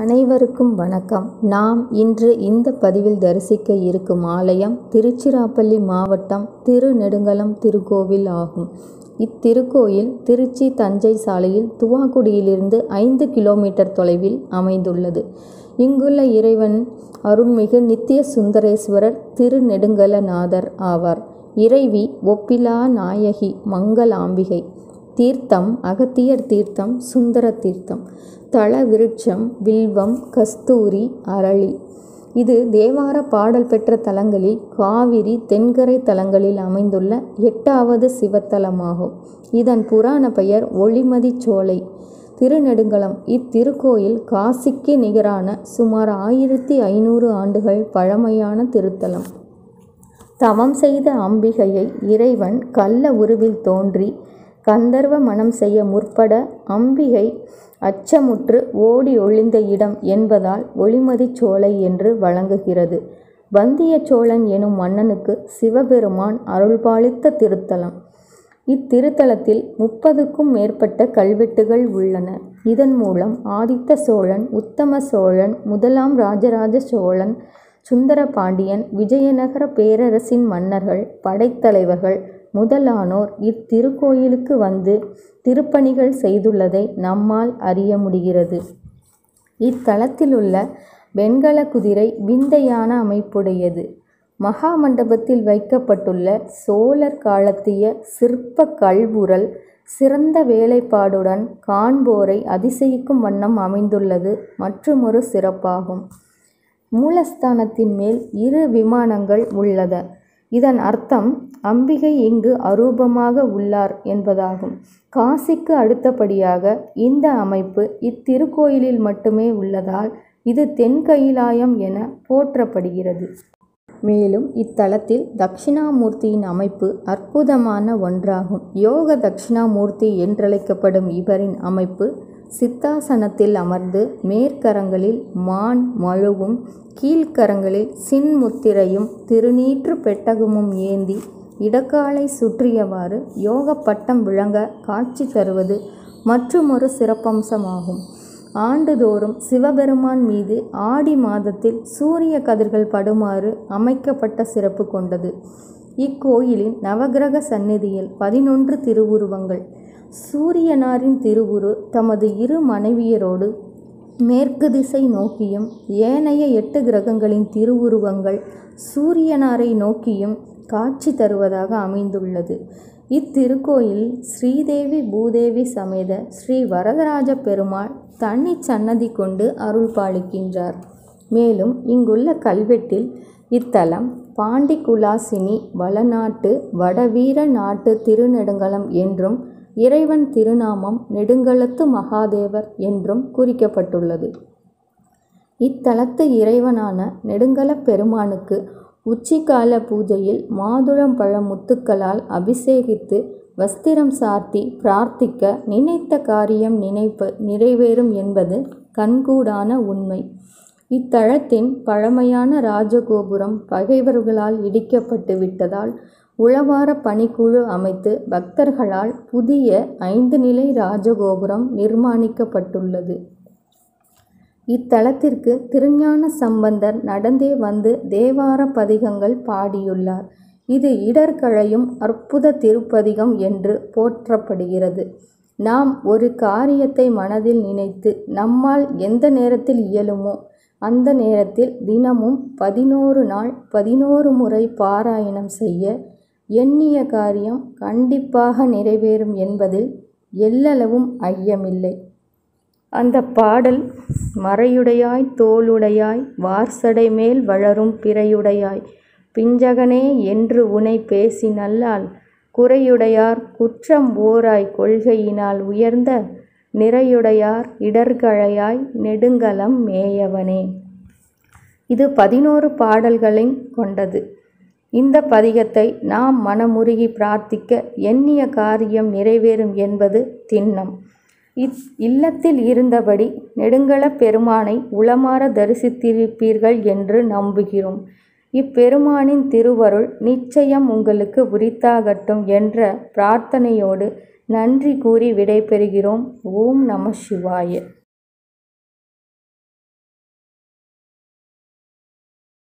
அனைவருக்கும் வணக்கம். நாம் இன்று இந்த பதிவில் தரிசிக்க இருக்கும் ஆலயம் திருச்சிராப்பள்ளி மாவட்டம் திருநெடுங்கலம் திருக்கோவில் ஆகும். இத்திருக்கோயில் திருச்சி தஞ்சை சாலையில் துவாக்குடியிலிருந்து ஐந்து கிலோமீட்டர் தொலைவில் அமைந்துள்ளது. இங்குள்ள இறைவன் அருள்மிகு நித்திய சுந்தரேஸ்வரர் திருநெடுங்கலநாதர் ஆவார். இறைவி ஒப்பிலா நாயகி மங்களாம்பிகை. தீர்த்தம் அகத்தியர் தீர்த்தம் சுந்தர தீர்த்தம் தல விருட்சம் வில்வம் கஸ்தூரி அரளி. இது தேவார பாடல் பெற்ற தலங்களில் காவிரி தென்கரை தலங்களில் அமைந்துள்ள எட்டாவது சிவத்தலமாகும். இதன் புராண பெயர் ஒளிமதி சோலை. திருநெடுங்கலம் இத்திருக்கோயில் காசிக்கு நிகரான சுமார் ஆயிரத்தி ஐநூறு ஆண்டுகள் பழமையான திருத்தலம். தவம் செய்த அம்பிகையை இறைவன் கள்ள உருவில் தோன்றி கந்தர்வ மணம் செய்ய முற்பட அம்பிகை அச்சமுற்று ஓடி ஒளிந்த இடம் என்பதால் ஒளிமதி சோலை என்று வழங்குகிறது. வந்திய சோழன் எனும் மன்னனுக்கு சிவபெருமான் அருள்பாலித்த திருத்தலம். இத்திருத்தலத்தில் முப்பதுக்கும் மேற்பட்ட கல்வெட்டுகள் உள்ளன. இதன் மூலம் ஆதித்த சோழன் உத்தம சோழன் முதலாம் ராஜராஜ சோழன் சுந்தர பாண்டியன் விஜயநகர பேரரசின் மன்னர்கள் படைத்தலைவர்கள் முதலானோர் இத்திருக்கோயிலுக்கு வந்து திருப்பணிகள் செய்துள்ளதை நம்மால் அறிய முடிகிறது. இத்தலத்திலுள்ள வெண்கல குதிரை விந்தையான அமைப்புடையது. மகா மண்டபத்தில் வைக்கப்பட்டுள்ள சோழர் காலத்திய சிற்ப கல்புரல் சிறந்த வேலைப்பாடுடன் காண்போரை அதிசயிக்கும் வண்ணம் அமைந்துள்ளது மற்றுமொரு சிறப்பாகும். மூலஸ்தானத்தின் மேல் இரு விமானங்கள் உள்ளத. இதன் அர்த்தம் அம்பிகை இங்கு அரூபமாக உள்ளார் என்பதாகும். காசிக்கு அடுத்தபடியாக இந்த அமைப்பு இத்திருக்கோயிலில் மட்டுமே உள்ளதால் இது தென்கையிலாயம் என போற்றப்படுகிறது. மேலும் இத்தலத்தில் தட்சிணாமூர்த்தியின் அமைப்பு அற்புதமான ஒன்றாகும். யோக தட்சிணாமூர்த்தி என்றழைக்கப்படும் இவரின் அமைப்பு சித்தாசனத்தில் அமர்ந்து மேற்கரங்களில் மான் மழுவும் கீழ்கரங்களில் சின்முத்திரையும் திருநீற்று பெட்டகமும் ஏந்தி இடக்காலை சுற்றியவாறு யோக பட்டம் விளங்க காட்சி தருவது மற்றுமொரு சிறப்பம்சமாகும். ஆண்டுதோறும் சிவபெருமான் மீது ஆடி மாதத்தில் சூரிய கதிர்கள் படுமாறு அமைக்கப்பட்ட சிறப்பு கொண்டது. இக்கோயிலின் நவகிரக சந்நிதியில் பதினொன்று திருவுருவங்கள் சூரியனாரின் திருவுரு தமது இரு மனைவியரோடு மேற்கு திசை நோக்கியும் ஏனைய எட்டு கிரகங்களின் திருவுருவங்கள் சூரியனாரை நோக்கியும் காட்சி தருவதாக அமைந்துள்ளது. இத்திருக்கோயில் ஸ்ரீதேவி பூதேவி சமேத ஸ்ரீ வரதராஜ பெருமாள் தண்ணி சன்னதி கொண்டு அருள் பாலிக்கின்றார் மேலும் இங்குள்ள கல்வெட்டில் இத்தலம் பாண்டிகுலாசினி வளநாட்டு வடவீர நாட்டு திருநெடுங்கலம் என்றும் இறைவன் திருநாமம் நெடுங்களத்து மகாதேவர் என்றும் குறிக்கப்பட்டுள்ளது. இத்தலத்து இறைவனான நெடுங்கலப் பெருமானுக்கு உச்சிக்கால பூஜையில் மாதுளம் பழ முத்துக்களால் அபிஷேகித்து வஸ்திரம் சார்த்தி பிரார்த்திக்க நினைத்த காரியம் நினைப்ப நிறைவேறும் என்பது கண்கூடான உண்மை. இத்தலத்தின் பழமையான ராஜகோபுரம் பகைவர்களால் இடிக்கப்பட்டு விட்டதால் உழவார பணிக்குழு அமைத்து பக்தர்களால் புதிய ஐந்து நிலை ராஜகோபுரம் நிர்மாணிக்கப்பட்டுள்ளது. இத்தலத்திற்கு திருஞான சம்பந்தர் நடந்தே வந்து தேவார பதிகங்கள் பாடியுள்ளார். இது இடர்களையும் அற்புத திருப்பதிகம் என்று போற்றப்படுகிறது. நாம் ஒரு காரியத்தை மனதில் நினைத்து நம்மால் எந்த நேரத்தில் இயலுமோ அந்த நேரத்தில் தினமும் பதினோரு நாள் பதினோரு முறை பாராயணம் செய்ய எண்ணிய காரியம் கண்டிப்பாக நிறைவேறும் என்பதில் எல்லளவும் ஐயமில்லை. அந்த பாடல் மறையுடையாய் தோளுடையாய் வார்சடை மேல் வளரும் பிறையுடையாய் பிஞ்சகனே என்று உனை பேசி நல்லால் குறையுடையார் குற்றம் ஓராய் கொள்கையினால் உயர்ந்த நிறையுடையார் இடர்களையாய் நெடுங்கலம் மேயவனே. இது பதினோரு பாடல்களையும் கொண்டது. இந்த பதிகத்தை நாம் மனமுருகி பிரார்த்திக்க எண்ணிய காரியம் நிறைவேறும் என்பது திண்ணம். இத் இல்லத்தில் இருந்தபடி நெடுங்களப் பெருமானை உளமாற தரிசித்திருப்பீர்கள் என்று நம்புகிறோம். இப்பெருமானின் திருவருள் நிச்சயம் உங்களுக்கு உரித்தாகட்டும் என்ற பிரார்த்தனையோடு நன்றி கூறி விடைபெறுகிறோம். ஓம் நம சிவாய.